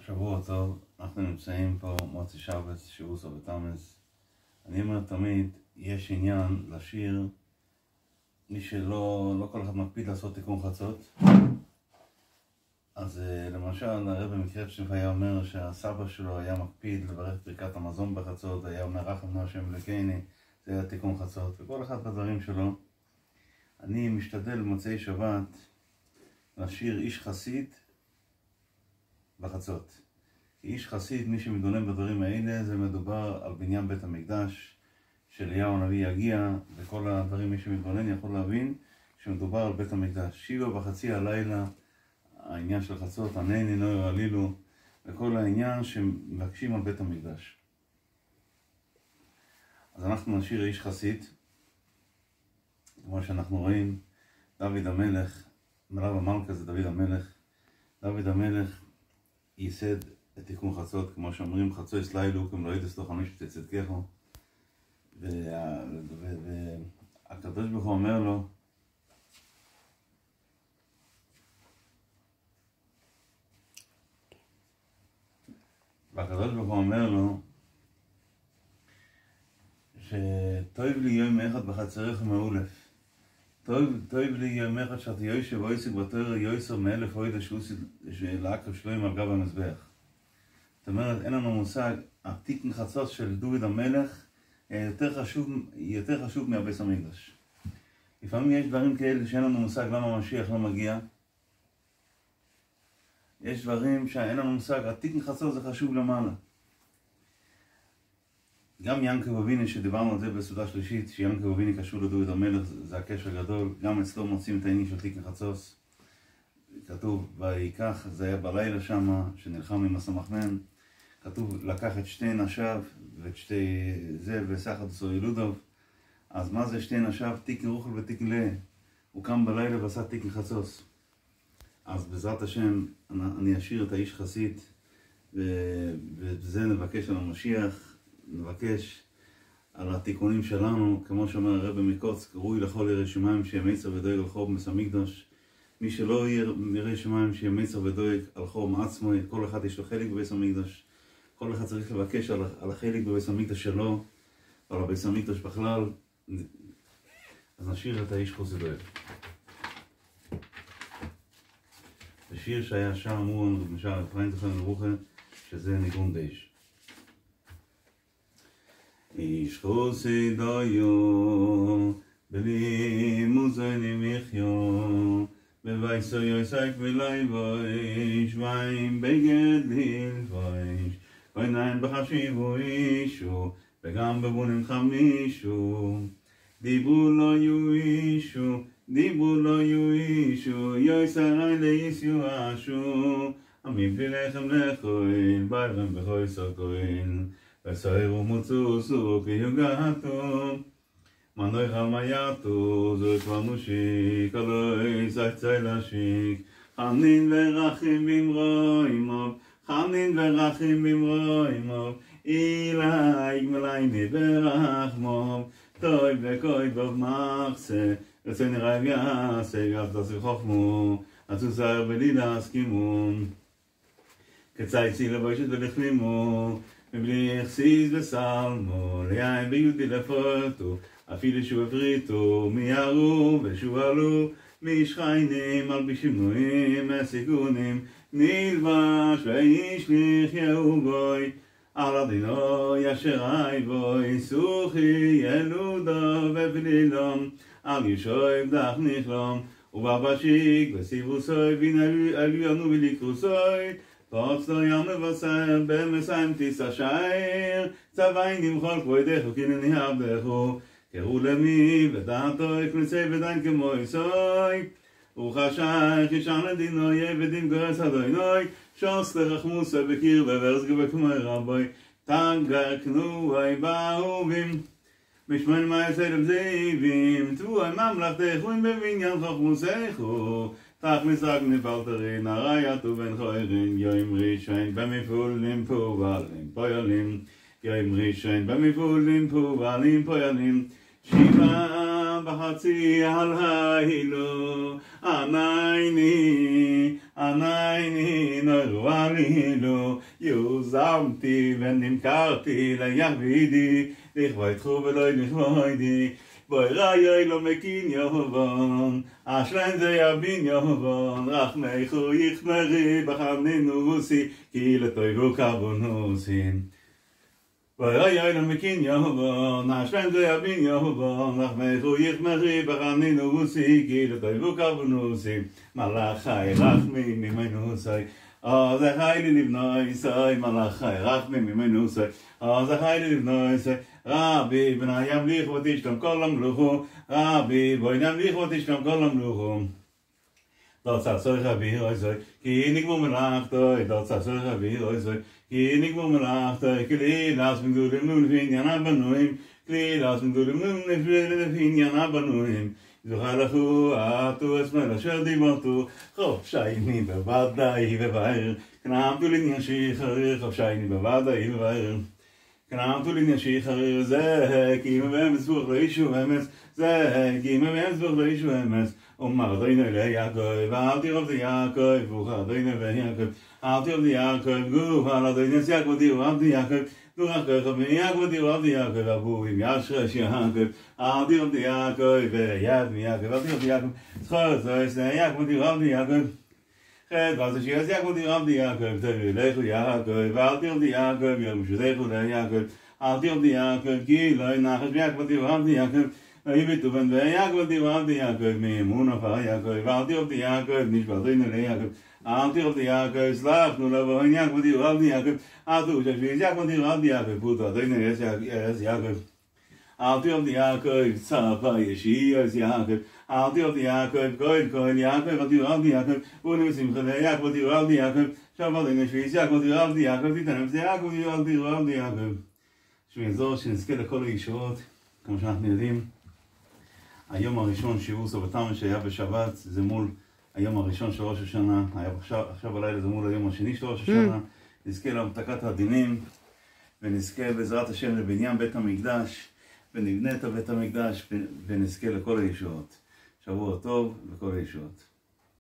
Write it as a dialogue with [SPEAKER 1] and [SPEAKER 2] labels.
[SPEAKER 1] שבוע טוב, אנחנו נמצאים פה מוצי שבת, שיעוסו ותמס. אני אומר תמיד, יש עניין לשיר, מי שלא, לא כל אחד מקפיד לעשות תיקון חצות. אז אה, למשל, הרב שלך היה אומר שהסבא שלו היה מקפיד לברך ברכת המזון בחצות, היה אומר רחם השם לקני, זה היה תיקון חצות, וכל אחד בדברים שלו. אני משתדל במוצאי שבת לשיר איש חסיד בחצות. איש חסיד, מי שמתגונן בדברים האלה, זה מדובר על בניין בית המקדש, שאליהו הנביא יגיע, וכל הדברים, מי שמתגונן יכול להבין שמדובר על בית המקדש. שיבה בחצי הלילה, העניין של חצות, ענני לא יעלילו, וכל העניין שמבקשים על בית המקדש. אז אנחנו נשאיר איש חסיד, כמו שאנחנו רואים, דוד המלך, מרב המלכה זה דוד המלך, דוד המלך ייסד את תיקון חצות, כמו שאומרים, חצו יסלילו, כמו לא ידעס לו חמיש תצדקךו. והקדוש ברוך הוא אומר לו, והקדוש ברוך הוא אומר לו, שטוב לי יום אחד בחצריך מאולף. טוב לי יום אחד שאתה יושב ואויסק בתור יויסר מאלף אוידה שלעקב שלוים על גב המזבח. זאת אומרת, אין לנו מושג, התיק מחצות של דוד המלך יותר חשוב, יותר חשוב מהביס המקדש. לפעמים יש דברים כאלה שאין לנו מושג למה המשיח לא מגיע. יש דברים שאין לנו מושג, התיק מחצות זה חשוב למעלה. גם ינקב אביני, שדיברנו על זה בסעודה שלישית, שיענקב אביני קשור לדוד המלך, זה הקשר הגדול, גם אצלו מוצאים את העניין של תיק מחצוץ. כתוב, ויקח, זה היה בלילה שמה, שנלחם עם הסמכמן. כתוב, לקח את שתי נשיו ואת שתי זה וסחת סוילודוב. אז מה זה שתי נשיו? תיק רוחל ותיק לה. הוא קם בלילה ועשה תיק מחצוץ. אז בעזרת השם, אני אשאיר את האיש חסיד, וזה נבקש על המשיח. נבקש על התיקונים שלנו, כמו שאומר הרב מקוצק, ראוי לכל ירא שמיים שיהיה מיצר ודואג על חור במס המקדוש. מי שלא ירא שמיים שיהיה מיצר ודואג על חור מעצמו, כל אחד יש לו חלק בביס המקדוש. כל אחד צריך לבקש על, על החלק בביס המקדוש שלו, ועל הביס המקדוש בכלל. אז נשאיר את האיש חוסי דואג. בשיר שהיה שם אמרו, למשל, אפרים תכנן רוחה, שזה ניגון דייש. איש חוסי דויו, בלי מוזן נמיחיו, יחיו, בבייסו יויסק ולאי בויש, ואין בגד הלבויש, ואינן בחשיבו אישו, וגם בבונים חמישו, דיברו לא יו אישו, דיברו לא יו אישו, יויסר אין לאיס יו אשו, עמים פי לחם לחוין, בלחם בחוי סוכוין, וסייר ומוצו סובו כי יוגעתו מנוי חמייתו זוי כבר נושיק אלוי סייצי לשיק חנין ורחים במרואים אוב חנין ורחים במרואים אוב אילאי גמלאי מברחמו טוי וקוי בוב מחסה וסי נראה יעשה גב תעשי חוכמו עצו סייר בלידה סכימו כצי צילה בוישת מבלי יחסיס וסלמו, ליין ביהודי לפוטו, אפילו שהוא הבריטו, מיהרו ושועלו, משחיינים, מלבישים נועים, מסיגונים, נלבש ואיש לחייהו בוי, על הדינו ישרי בוי, סוכי ילודו ובלילום, על ישוי בדח נכלום, ובבשיק וסיבוסוי, וינעלו ולקרוסוי, Trotz der Jamme Kopf yom ve vasem be mesaim tis a shair tsavayn im khol koy de khokin ni hab de kho ke u le mi ve dan to ik mi sei ve dan ke moy soy u khashay khishan di noy ve dim shos khmus kir vers ge rabay knu ay ba u vim ma zevim tu be vinyan Tach mi sagen in baldere na raya tu ben khoyrin yo im rishayn be mi fulim pu valim poyalim yo im rishayn be mi fulim pu valim poyalim. Shiva bahatsi al hailo anayni anayni nor valilo yo zamti ven nim karti la yavidi dikh vaytkhu veloy nikhvaydi בואי ראי לא מקין יהובון, אשלן זה יבין יהובון, רחמך יכמרי בחמנינוסי, כי לטויבו קרבונוסין. Vay ay no mekin Yehova, na shem ze yabin Yehova, nach me khu yich mari bagani no usi gir da vu אז היילי לבנוי סוי מלאכי רחמי ממנו סוי. אז היילי לבנוי סוי רבי בני ימליך ותשתום כל המלוכו. רבי בוי נמליך ותשתום כל המלוכו. דור צעצוי חבי אוי סוי כי נגמו מלאכתוי דור צעצוי חבי אוי סוי כי נגמו מלאכתוי כלי לס מגדולים נו לפי עניין הבנויים כלי לס מגדולים נו לפי עניין הבנויים זוכה לכו, עטו אסמל אשר דיברתו, חופשייני בוודאי ובער, כנעמתו לעניין שיחרר, חופשייני בוודאי ובער. כנעמתו לעניין שיחרר, זה כי אם אמס בוך לא אישו אמס, זה כי אם אמס בוך לא אישו אמס. אומר דינו ליעקב, ואל תירוב 阿底跋地雅各古，阿拉多尼西雅古帝，阿底雅各多雅各，阿弥雅古帝，阿底雅各阿波伊弥阿舍西雅各，阿底跋地雅各伊贝雅弥雅各，阿底跋地雅各，斯卡斯维斯尼雅古帝，阿底雅各，克达巴多西雅古帝，阿底雅各，多维雷库雅各伊，阿底跋地雅各，米尔穆泽雷库雅各，阿底跋地雅各，吉雷纳克弥雅古帝，阿底雅各，阿伊比多本贝雅古帝，阿底雅各，米莫纳法雅各，阿底跋地雅各，尼什巴多伊纳雅各。Of the Yaakov, Slav, no love, and Yaakov, you love the Yaakov, Altu, Jashi, Yaakov, you love the Yaakov, Buddha, they know, yes, yes, Yaakov. Alti of the Yaakov, Sapa, Yeshi, yes, Yaakov, Alti of the Yaakov, Kohen, Kohen, Yaakov, but you love the Yaakov, Unim Simcha, Yaakov, you love the Yaakov, Shabbat, in the Shviz, Yaakov, you love the Yaakov, Titanem, Yaakov, you love the love the Yaakov. שמעזור שנזכה לכל הישועות, כמו שאנחנו יודעים. היום הראשון שיעור סבתם שהיה בשבת, זה מול היום הראשון של ראש השנה, עכשיו, עכשיו בלילה זה מול היום השני של ראש השנה, נזכה להמתקת הדינים, ונזכה בעזרת השם לבניין בית המקדש, ונבנה את בית המקדש, ונזכה לכל הישועות. שבוע טוב וכל הישועות.